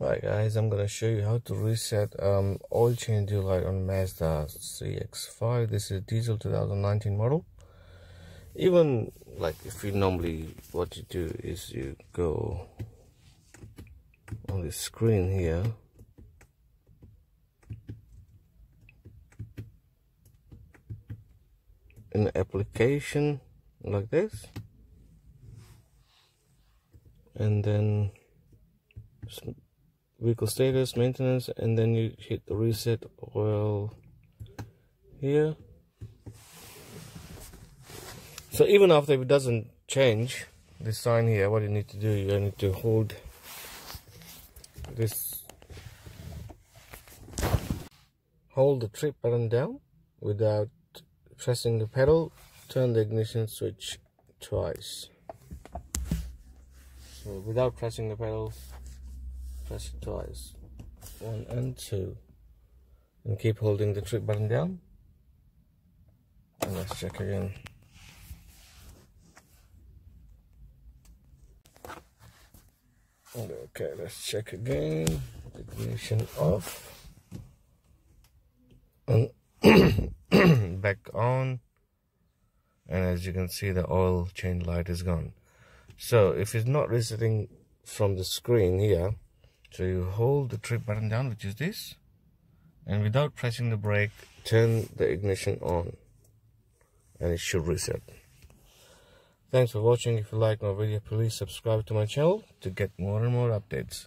Right guys, I'm gonna show you how to reset um, oil change light on Mazda CX-5. This is diesel 2019 model. Even like if you normally what you do is you go on the screen here in application like this and then vehicle status maintenance and then you hit the reset. Oil here. So even after it doesn't change this sign here what you need to do you need to hold this. Hold the trip button down without pressing the pedal. Turn the ignition switch twice. So without pressing the pedal press it twice. One and two. And keep holding the trip button down. And let's check again. Okay let's check again. Ignition off. And back on. And as you can see the oil change light is gone. So if it's not resetting from the screen here so you hold the trip button down, which is this, and without pressing the brake, turn the ignition on, and it should reset. Thanks for watching. If you like my video, please subscribe to my channel to get more and more updates.